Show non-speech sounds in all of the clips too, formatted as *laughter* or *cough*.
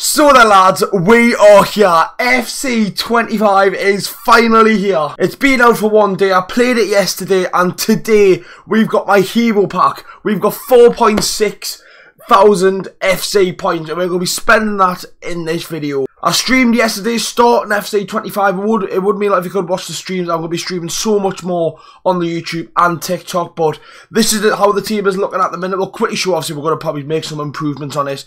So then lads, we are here. FC25 is finally here. It's been out for one day. I played it yesterday and today we've got my hero pack. We've got 4.6 thousand FC points and we're going to be spending that in this video. I streamed yesterday starting FC 25. It would, it would mean like if you could watch the streams, I'm to be streaming so much more on the YouTube and TikTok. But this is how the team is looking at the minute. We'll quickly show, obviously, we're going to probably make some improvements on this.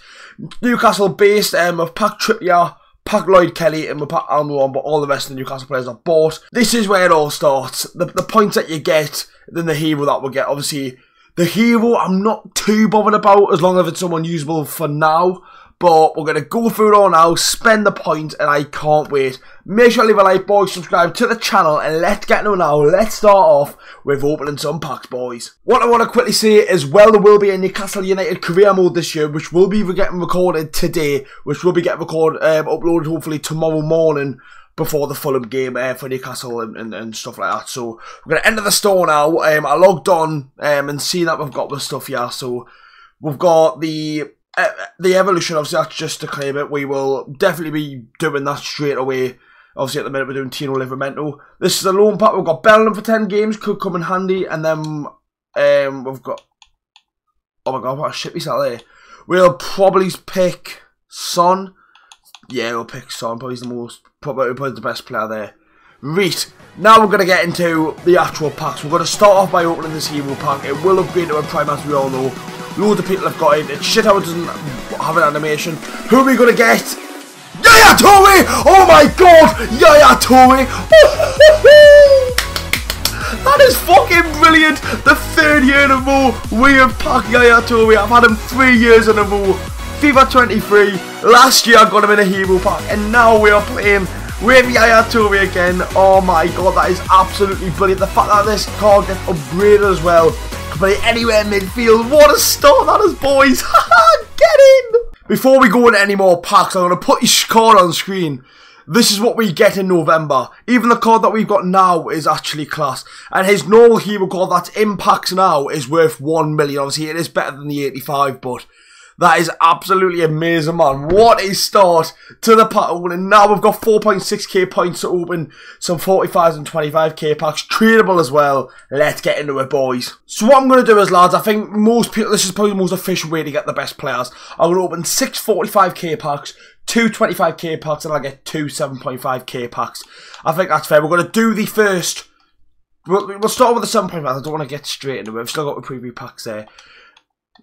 Newcastle based, um, of Pack Trippier, Pack Lloyd Kelly and we pack Almiron, but all the rest of the Newcastle players are bought. This is where it all starts. The, the points that you get, then the hero that we'll get. Obviously, the hero I'm not too bothered about as long as it's someone usable for now. But we're going to go through it all now, spend the points, point, and I can't wait. Make sure you leave a like, boys, subscribe to the channel, and let's get into now. Let's start off with opening some packs, boys. What I want to quickly say is, well, there will be a Newcastle United career mode this year, which will be getting recorded today, which will be getting recorded, um, uploaded hopefully tomorrow morning before the Fulham game uh, for Newcastle and, and, and, stuff like that. So we're going to enter the store now. Um, I logged on um, and see that we've got the stuff here. So we've got the the evolution. Obviously, that's just to claim it. We will definitely be doing that straight away. Obviously, at the minute we're doing Tino Livramento. This is a loan pack. We've got Bellingham for 10 games. Could come in handy. And then um, we've got... Oh my god, what a shit we sell there. We'll probably pick Son. Yeah, we'll pick Son. Probably the most probably, probably the best player there. Right, now we're going to get into the actual packs. We're going to start off by opening this hero pack. It will upgrade to a prime as we all know. Loads of people have got it. It's shit how it doesn't have an animation. Who are we going to get? Yaya Toure! Oh my god! Yaya Toure! *laughs* that is fucking brilliant! The third year in a row we have packed Yaya Toure. I've had him three years in a row. FIFA 23. Last year I got him in a hero pack, and now we are playing with Yaya Toure again. Oh my god, that is absolutely brilliant. The fact that this card gets upgraded as well. Play anywhere midfield. What a start that is, boys. *laughs* Get in! Before we go into any more packs, I'm going to put his card on screen. This is what we get in November. Even the card that we've got now is actually class. And his normal hero card that's in packs now is worth 1 million. Obviously, it is better than the 85, but that is absolutely amazing, man. What a start to the pack opening. Now we've got 4.6k points to open, some 45s and 25k packs, tradable as well. Let's get into it, boys. So what I'm going to do is, lads, I think most people, this is probably the most efficient way to get the best players. I'm going to open six 45k packs, two 25k packs, and I'll get two 7.5k packs. I think that's fair. We're going to do the first... We'll, we'll start with the 7.5. I don't want to get straight into it. We've still got the preview packs there.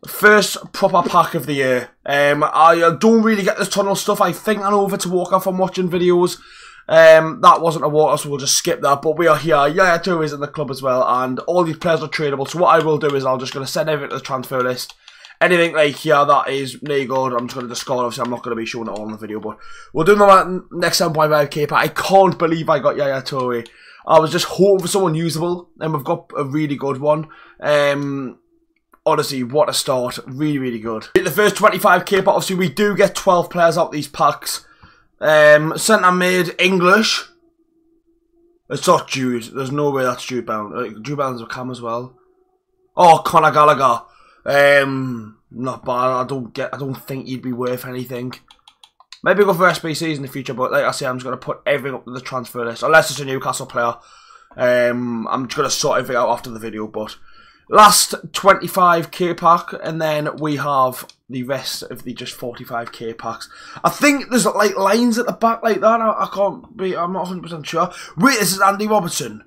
First proper pack of the year. Um, I don't really get this tunnel stuff. I think I know over to walk off from watching videos. Um, that wasn't a water, so we'll just skip that. But we are here. Yeah, two is in the club as well, and all these players are tradable. So what I will do is I'm just going to send everything to the transfer list. Anything like here that is no good, I'm just going to discard. Obviously, I'm not going to be showing it all in the video, but we'll do that next 7.5k. But I can't believe I got Yaya Toure. I was just hoping for someone usable, and we've got a really good one. Um, honestly, what a start. Really, really good. The first 25k, but obviously we do get 12 players out these packs. Um, centre mid, English. It's not Jude. There's no way that's Jude Bound. Uh, Jude Bound's a cam as well. Oh, Conor Gallagher. Um, not bad. I don't get. I don't think he'd be worth anything. Maybe go for SBCs in the future, but like I say, I'm just gonna put everything up to the transfer list, unless it's a Newcastle player. Um, I'm just gonna sort everything out after the video, but Last 25k pack, and then we have the rest of the just 45k packs. I think there's like lines at the back like that. I, I can't be, I'm not 100% sure. Wait, this is Andy Robertson.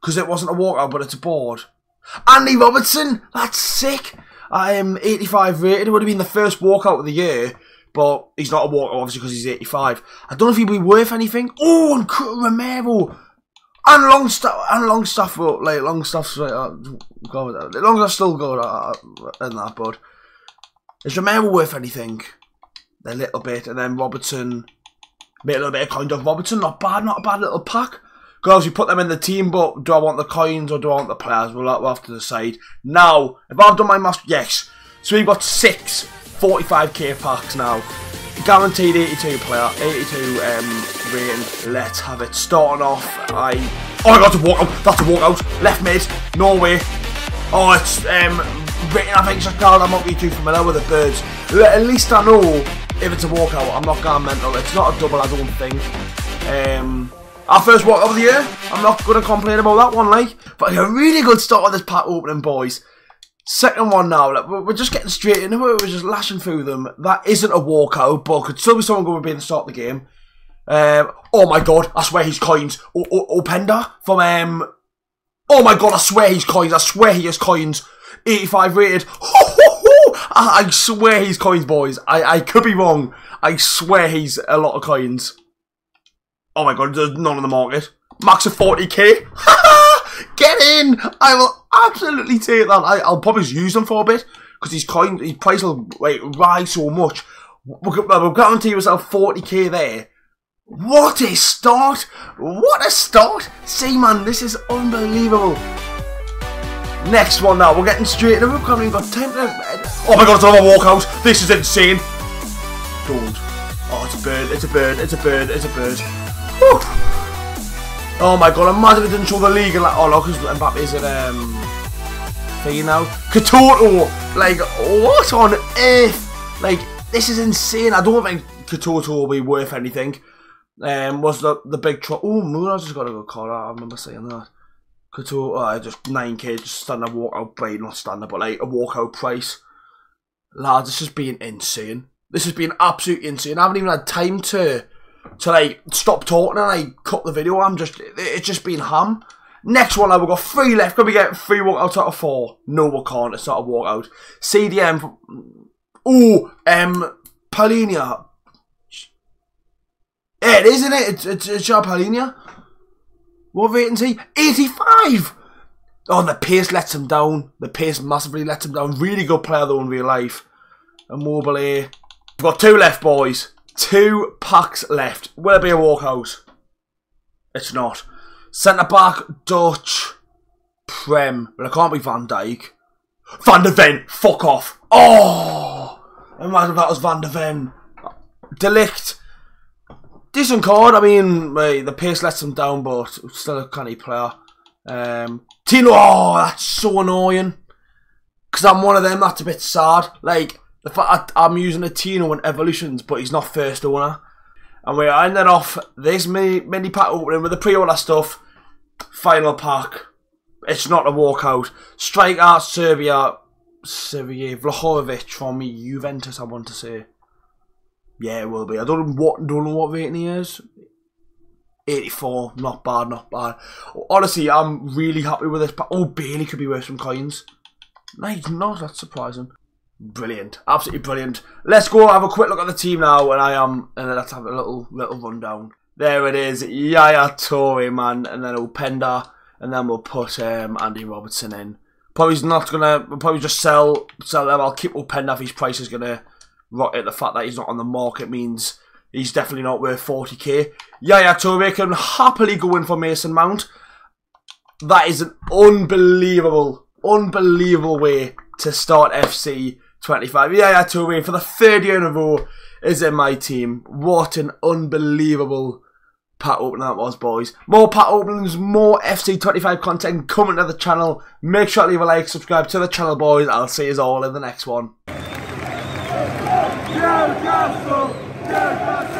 Because it wasn't a walkout, but it's a board. Andy Robertson? That's sick. I am 85 rated. It would have been the first walkout of the year. But he's not a walkout, obviously, because he's 85. I don't know if he'd be worth anything. Oh, and Romero. And long stuff, and long stuff, like long stuff's like, uh, go with that. Long stuff's still good uh, uh, in that, but is Romero worth anything? A little bit, and then Robertson, Make a little bit of kind of Robertson, not bad, not a bad little pack. Girls, you put them in the team, but do I want the coins or do I want the players? We'll, we'll have to decide. Now, if I've done my math, yes. So we've got six 45k packs now. Guaranteed 82 player, 82 um, rating. Let's have it. Starting off, I... Oh, I got to walk out. That's a walk out. Left mid, Norway. Oh, it's um, written, I think, it's a card I'm not really too familiar with the birds. At least I know if it's a walkout, I'm not going mental. It's not a double, I don't think. Um, our first walkout of the year. I'm not going to complain about that one, like. But a really good start on this pack opening, boys. Second one now, like, we're just getting straight into it. We're just lashing through them. That isn't a walkout, but could still be someone going to be in the start of the game. Um, oh my god, I swear he's coins. O o Openda from um. Oh my god, I swear he's coins. I swear he has coins. 85 rated. *laughs* I, swear he's coins, boys. I, I could be wrong. I swear he's a lot of coins. Oh my god, there's none on the market. Max of 40k. *laughs* Get in! I will absolutely take that. I, will probably use them for a bit because his coin, his price will like, rise so much. We'll, we'll guarantee yourself 40k there. What a start! What a start! See, man, this is unbelievable. Next one now, we're getting straight into it. We haven't even got time to... Oh my god, it's another walkout. This is insane. Gold. Oh, it's a bird, it's a bird, it's a bird, it's a bird. Whew. Oh my god, imagine it didn't show the league and like, oh no, because Mbappe's at, um, thingy now. Katoto! Like, what on earth? Like, this is insane. I don't think Katoto will be worth anything. Um, was the the big truck? Oh, Moon, I just got a good call. I remember saying that. Couture, uh, just 9k, just standard walkout price, not standard, but like a walkout price. Lads, this has been insane. This has been absolutely insane. I haven't even had time to to like stop talking and like cut the video. I'm just it's just been ham. Next one, I've got three left. Can we get three walkouts out of four? No, we can't. It's not a walkout. CDM. Oh, um, Palhinha. It is, isn't it? It's, it's, it's your Palhinha. What he? 85! Oh, the pace lets him down. The pace massively lets him down. Really good player though in real life. Immobile. Eh? We've got two left, boys. Two packs left. Will it be a walkout? It's not. Centre back, Dutch, Prem. But it can't be Van Dijk. Van der Ven, fuck off. Oh! Imagine if that was Van der Ven. De Ligt, decent card. I mean, the pace lets him down, but still a canny player. Um, Tino, oh, that's so annoying. Because I'm one of them, that's a bit sad. Like, the fact I'm using a Tino in Evolutions, but he's not first owner. And we're ending off this mini, pack opening with the pre-order stuff. Final pack. It's not a walkout. Strike out Serbia. Serbia Vlahovic from Juventus, I want to say. Yeah, it will be. I don't know what don't know what rating he is. 84, not bad, not bad. Honestly, I'm really happy with this. Oh, Bailey could be worth some coins. No, that's surprising. Brilliant, absolutely brilliant. Let's go have a quick look at the team now, and I am, and then let's have a little little rundown. There it is, Yaya Toure, man, and then Openda, and then we'll put um, Andy Robertson in. Probably not gonna, we'll probably just sell sell them. I'll keep Openda if his price is gonna at the fact that he's not on the market means he's definitely not worth 40k. Yaya Toure can happily go in for Mason Mount. That is an unbelievable, unbelievable way to start FC 25. Yaya Toure for the third year in a row is in my team. What an unbelievable pat opening that was, boys. More pat openings, more FC25 content coming to the channel. Make sure to leave a like, subscribe to the channel, boys. I'll see you all in the next one. Newcastle! Newcastle!